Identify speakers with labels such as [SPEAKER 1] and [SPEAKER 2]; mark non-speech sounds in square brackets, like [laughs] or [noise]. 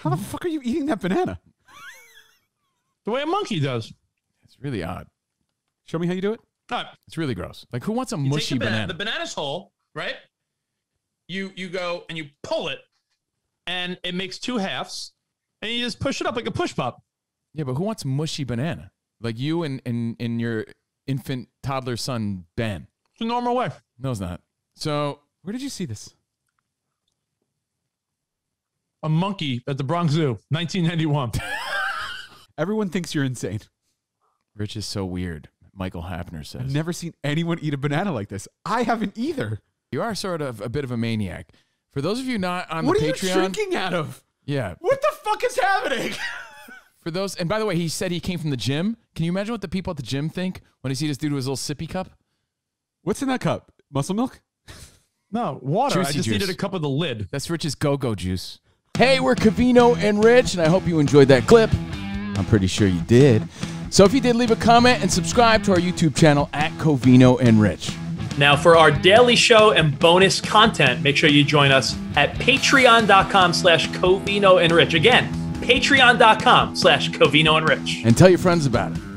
[SPEAKER 1] How the fuck are you eating that banana? [laughs]
[SPEAKER 2] The way a monkey does.
[SPEAKER 1] It's really odd. Show me how you do it.
[SPEAKER 2] All right.
[SPEAKER 1] It's really gross. Like who wants a
[SPEAKER 2] You
[SPEAKER 1] mushy
[SPEAKER 2] the banana.
[SPEAKER 1] banana?
[SPEAKER 2] The banana's whole, right? You you go and you pull it, and it makes two halves, and you just push it up like a push pop.
[SPEAKER 1] Yeah, but who wants mushy banana? Like you and and, and your infant toddler son Ben.
[SPEAKER 2] It's a normal way.
[SPEAKER 1] No, it's not. So where did you see this?
[SPEAKER 2] A monkey at the Bronx Zoo, 1991.
[SPEAKER 1] Everyone thinks you're insane. Rich is so weird. Michael Hapner says. I've never seen anyone eat a banana like this. I haven't either. You are sort of a bit of a maniac. For those of you not on
[SPEAKER 3] What
[SPEAKER 1] the
[SPEAKER 3] are you
[SPEAKER 1] Patreon,
[SPEAKER 3] drinking out of?
[SPEAKER 1] yeah.
[SPEAKER 3] What the fuck is happening? [laughs]
[SPEAKER 1] For those, and by the way, he said he came from the gym. Can you imagine what the people at the gym think when they see this dude with his little sippy cup?
[SPEAKER 3] What's in that cup? Muscle milk?
[SPEAKER 2] No, water. I just
[SPEAKER 1] juice.
[SPEAKER 2] needed a cup of the lid.
[SPEAKER 1] That's Rich's go-go juice. Hey, we're Covino and Rich, and I hope you enjoyed that clip. I'm pretty sure you did. So if you did, leave a comment and subscribe to our YouTube channel at Covino and Rich.
[SPEAKER 4] Now, for our daily show and bonus content, make sure you join us at patreon.com slash Covino and Rich. Again, patreon.com slash Covino and Rich.
[SPEAKER 1] And tell your friends about it.